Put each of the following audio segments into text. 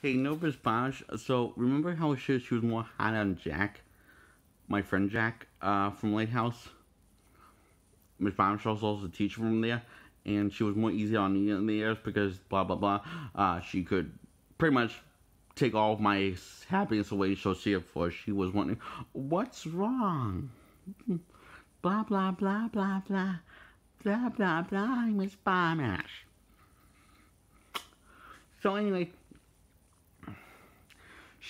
Hey, Novus Bosch. So, remember how she, she was more hot on Jack? My friend Jack uh, from Lighthouse? Miss was also a teacher from there. And she was more easy on me in the ears because blah, blah, blah. Uh, she could pretty much take all of my happiness away. So, she, of course, she was wondering, what's wrong? Blah, blah, blah, blah, blah. Blah, blah, blah, Miss Bosch. So, anyway,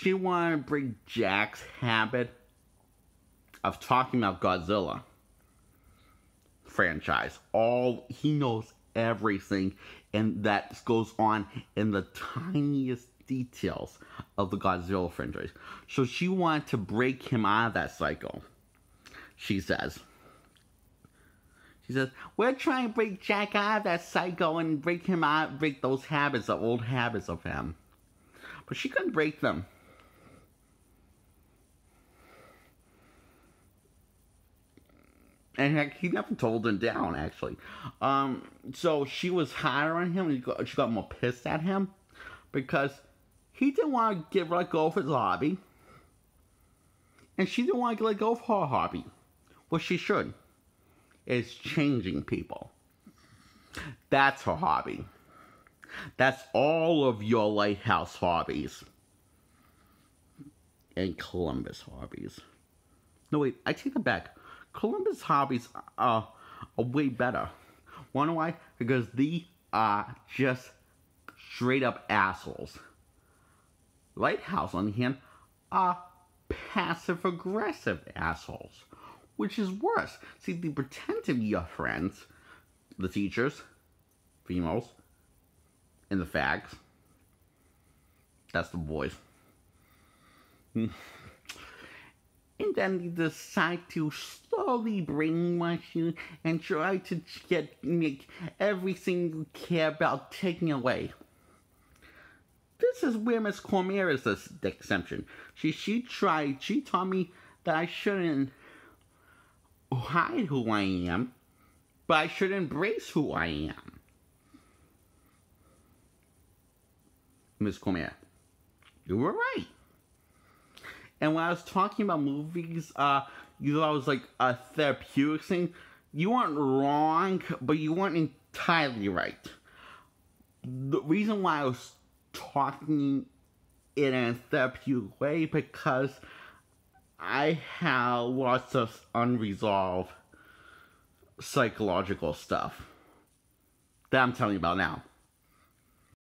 she wanted to break Jack's habit of talking about Godzilla franchise. All he knows everything, and that goes on in the tiniest details of the Godzilla franchise. So she wanted to break him out of that cycle. She says. She says, We're trying to break Jack out of that cycle and break him out, break those habits, the old habits of him. But she couldn't break them. And he never told him down actually. Um, so she was higher on him, and got, she got more pissed at him because he didn't want to get let go of his hobby, and she didn't want to let go of her hobby. Well, she should. Is changing people. That's her hobby. That's all of your lighthouse hobbies. And Columbus hobbies. No, wait, I take it back. Columbus hobbies are, are way better. Wanna why? Because they are just straight up assholes. Lighthouse, on the hand, are passive aggressive assholes, which is worse. See, they pretend to be your friends, the teachers, females, and the fags. That's the boys. And then decide to slowly brainwash you and try to get make everything you care about taken away. This is where Miss Cormier is the exception. She she tried. She told me that I shouldn't hide who I am, but I should embrace who I am. Miss Cormier, you were right. And when I was talking about movies, uh, you thought I was like a therapeutic thing. You weren't wrong, but you weren't entirely right. The reason why I was talking in a therapeutic way because I have lots of unresolved psychological stuff that I'm telling you about now.